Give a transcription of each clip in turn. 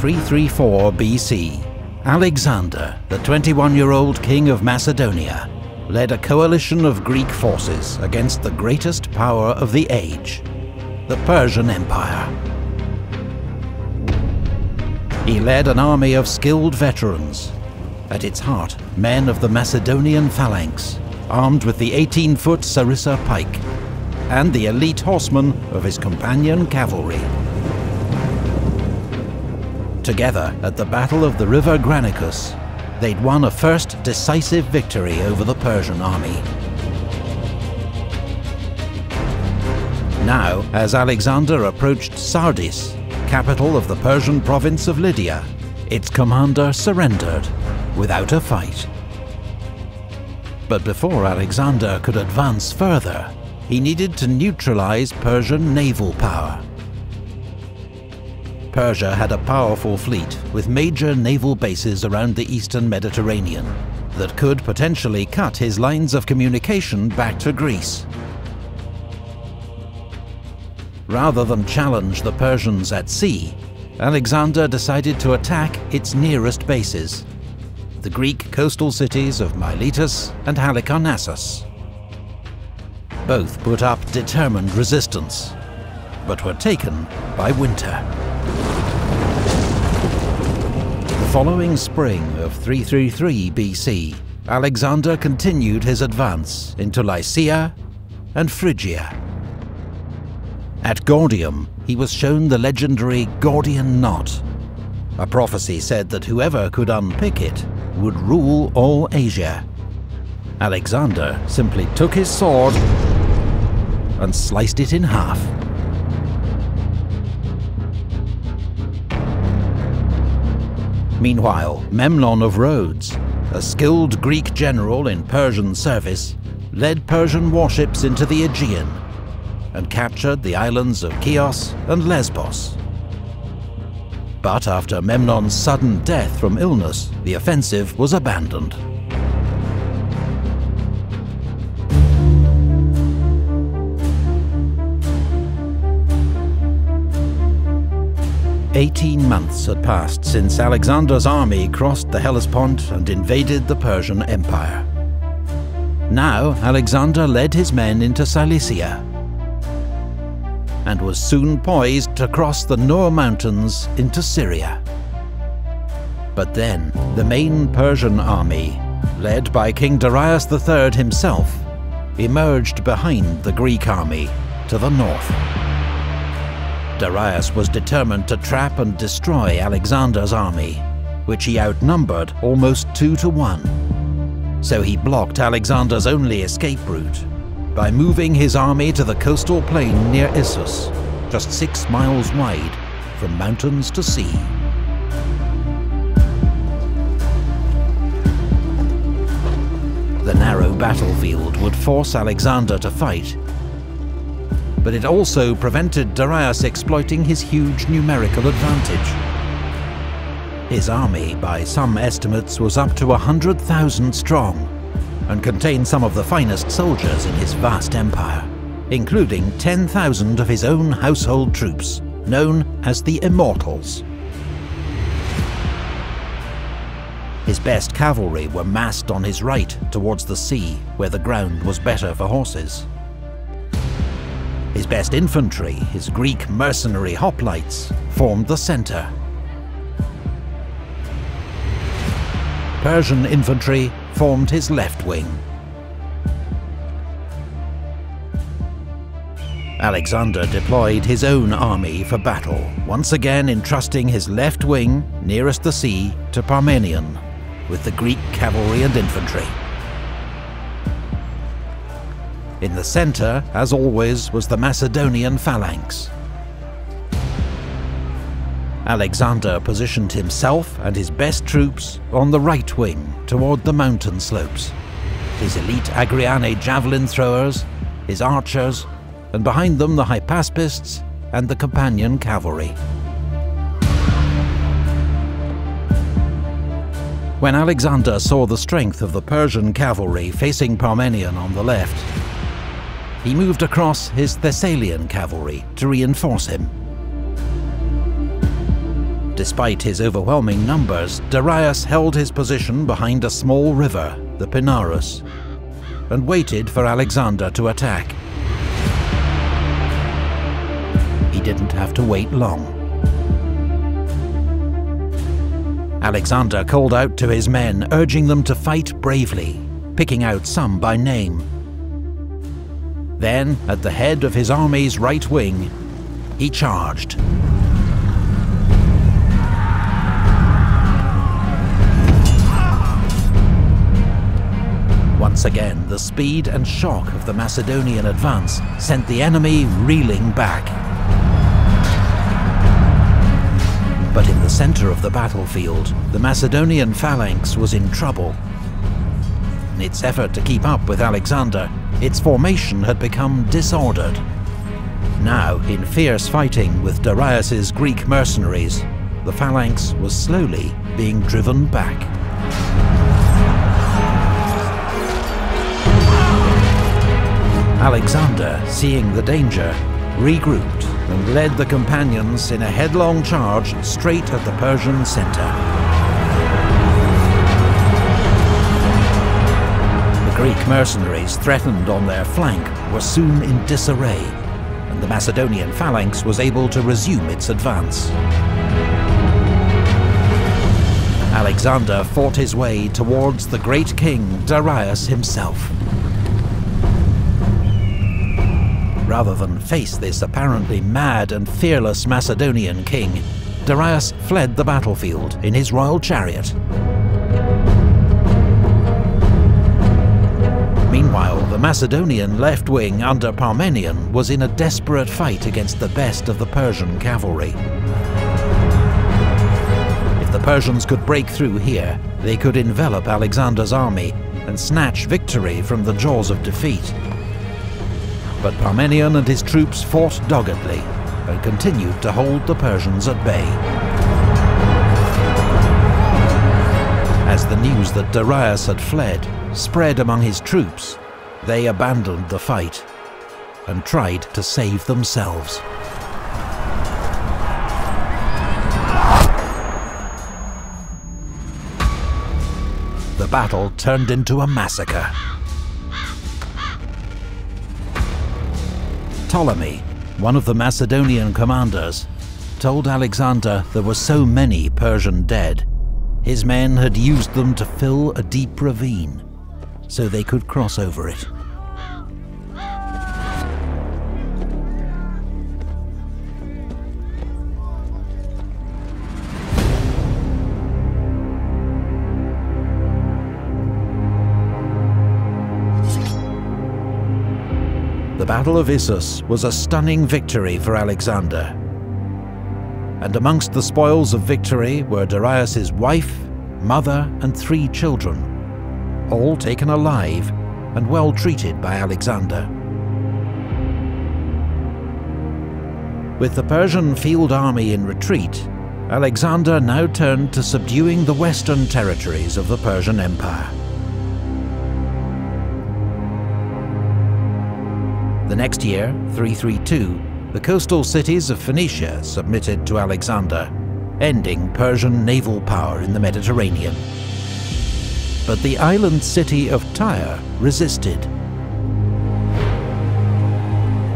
334 BC, Alexander, the 21-year-old king of Macedonia, led a coalition of Greek forces against the greatest power of the age, the Persian Empire. He led an army of skilled veterans, at its heart men of the Macedonian phalanx, armed with the 18-foot Sarissa pike, and the elite horsemen of his companion cavalry. Together, at the Battle of the River Granicus, they'd won a first decisive victory over the Persian army. Now, as Alexander approached Sardis, capital of the Persian province of Lydia, its commander surrendered without a fight. But before Alexander could advance further, he needed to neutralize Persian naval power. Persia had a powerful fleet with major naval bases around the eastern Mediterranean that could potentially cut his lines of communication back to Greece. Rather than challenge the Persians at sea, Alexander decided to attack its nearest bases, the Greek coastal cities of Miletus and Halicarnassus. Both put up determined resistance, but were taken by winter. The following spring of 333 BC, Alexander continued his advance into Lycia and Phrygia. At Gordium, he was shown the legendary Gordian Knot. A prophecy said that whoever could unpick it would rule all Asia. Alexander simply took his sword and sliced it in half. Meanwhile, Memnon of Rhodes, a skilled Greek general in Persian service, led Persian warships into the Aegean and captured the islands of Chios and Lesbos. But after Memnon's sudden death from illness, the offensive was abandoned. Eighteen months had passed since Alexander's army crossed the Hellespont and invaded the Persian Empire. Now Alexander led his men into Cilicia, and was soon poised to cross the Nur Mountains into Syria. But then, the main Persian army, led by King Darius III himself, emerged behind the Greek army to the north. Darius was determined to trap and destroy Alexander's army, which he outnumbered almost two to one. So he blocked Alexander's only escape route by moving his army to the coastal plain near Issus, just six miles wide, from mountains to sea. The narrow battlefield would force Alexander to fight, but it also prevented Darius exploiting his huge numerical advantage. His army, by some estimates, was up to 100,000 strong, and contained some of the finest soldiers in his vast empire, including 10,000 of his own household troops, known as the Immortals. His best cavalry were massed on his right towards the sea, where the ground was better for horses. His best infantry, his Greek mercenary hoplites, formed the centre. Persian infantry formed his left wing. Alexander deployed his own army for battle, once again entrusting his left wing, nearest the sea, to Parmenion, with the Greek cavalry and infantry. In the centre, as always, was the Macedonian phalanx. Alexander positioned himself and his best troops on the right wing toward the mountain slopes. His elite Agriane javelin throwers, his archers, and behind them the Hypaspists and the companion cavalry. When Alexander saw the strength of the Persian cavalry facing Parmenion on the left, he moved across his Thessalian cavalry to reinforce him. Despite his overwhelming numbers, Darius held his position behind a small river, the Pinarus, and waited for Alexander to attack. He didn't have to wait long. Alexander called out to his men, urging them to fight bravely, picking out some by name. Then, at the head of his army's right wing, he charged. Once again, the speed and shock of the Macedonian advance sent the enemy reeling back. But in the centre of the battlefield, the Macedonian phalanx was in trouble. In its effort to keep up with Alexander, its formation had become disordered. Now, in fierce fighting with Darius's Greek mercenaries, the phalanx was slowly being driven back. Alexander, seeing the danger, regrouped and led the companions in a headlong charge straight at the Persian centre. Greek mercenaries threatened on their flank were soon in disarray, and the Macedonian phalanx was able to resume its advance. Alexander fought his way towards the great king Darius himself. Rather than face this apparently mad and fearless Macedonian king, Darius fled the battlefield in his royal chariot. Macedonian left wing under Parmenion was in a desperate fight against the best of the Persian cavalry. If the Persians could break through here, they could envelop Alexander's army and snatch victory from the jaws of defeat but Parmenion and his troops fought doggedly and continued to hold the Persians at bay. As the news that Darius had fled spread among his troops, they abandoned the fight and tried to save themselves. The battle turned into a massacre. Ptolemy, one of the Macedonian commanders, told Alexander there were so many Persian dead, his men had used them to fill a deep ravine, so they could cross over it. the Battle of Issus was a stunning victory for Alexander. And amongst the spoils of victory were Darius's wife, mother and three children, all taken alive and well treated by Alexander. With the Persian field army in retreat, Alexander now turned to subduing the western territories of the Persian Empire. The next year, 332, the coastal cities of Phoenicia submitted to Alexander, ending Persian naval power in the Mediterranean. But the island city of Tyre resisted.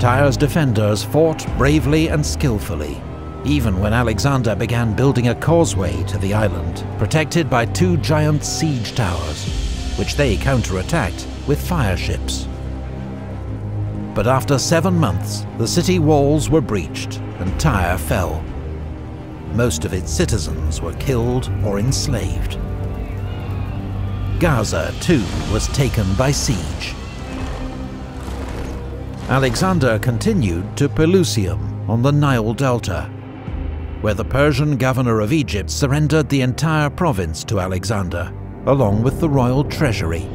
Tyre's defenders fought bravely and skillfully, even when Alexander began building a causeway to the island, protected by two giant siege towers, which they counterattacked with fire ships. But after seven months, the city walls were breached and Tyre fell. Most of its citizens were killed or enslaved. Gaza, too, was taken by siege. Alexander continued to Pelusium on the Nile Delta, where the Persian governor of Egypt surrendered the entire province to Alexander, along with the royal treasury.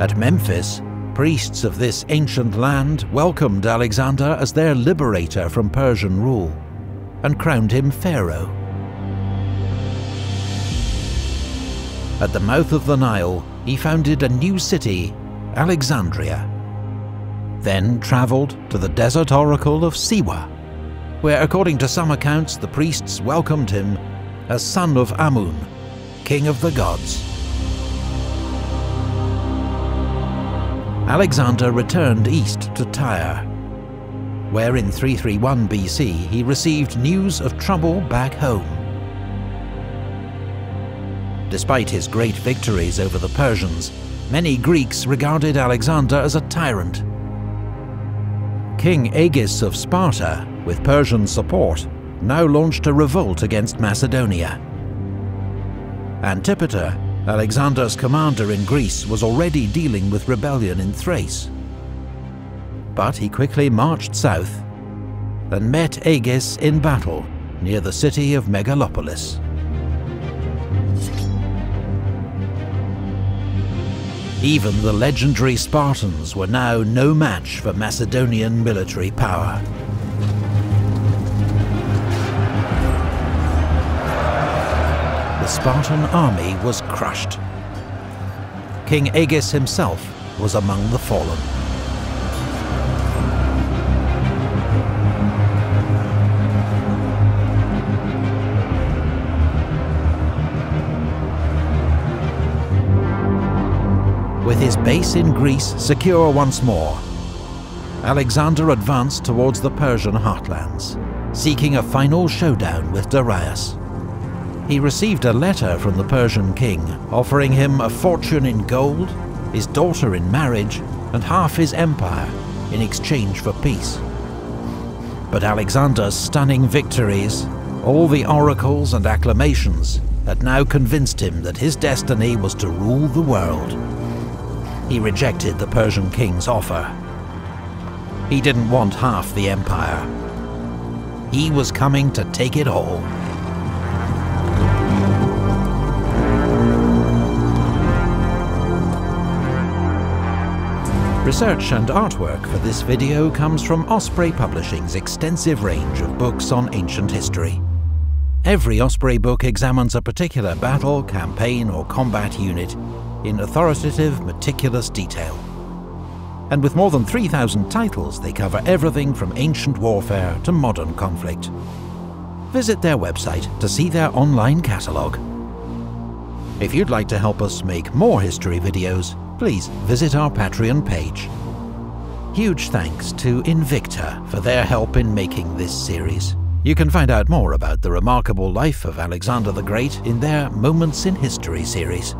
At Memphis, priests of this ancient land welcomed Alexander as their liberator from Persian rule, and crowned him pharaoh. At the mouth of the Nile, he founded a new city, Alexandria. then travelled to the desert oracle of Siwa, where according to some accounts the priests welcomed him as son of Amun, king of the gods. Alexander returned east to Tyre, where in 331 BC he received news of trouble back home. Despite his great victories over the Persians, many Greeks regarded Alexander as a tyrant. King Agis of Sparta, with Persian support, now launched a revolt against Macedonia. Antipater, Alexander's commander in Greece, was already dealing with rebellion in Thrace. But he quickly marched south and met Agis in battle near the city of Megalopolis. Even the legendary Spartans were now no match for Macedonian military power. The Spartan army was crushed. King Agis himself was among the fallen. His base in Greece secure once more, Alexander advanced towards the Persian heartlands, seeking a final showdown with Darius. He received a letter from the Persian king offering him a fortune in gold, his daughter in marriage, and half his empire in exchange for peace. But Alexander's stunning victories, all the oracles and acclamations, had now convinced him that his destiny was to rule the world he rejected the Persian king's offer. He didn't want half the empire. He was coming to take it all. Research and artwork for this video comes from Osprey Publishing's extensive range of books on ancient history. Every Osprey book examines a particular battle, campaign or combat unit in authoritative, meticulous detail. And with more than 3,000 titles, they cover everything from ancient warfare to modern conflict. Visit their website to see their online catalogue. If you'd like to help us make more history videos, please visit our Patreon page. Huge thanks to Invicta for their help in making this series. You can find out more about the remarkable life of Alexander the Great in their Moments in History series.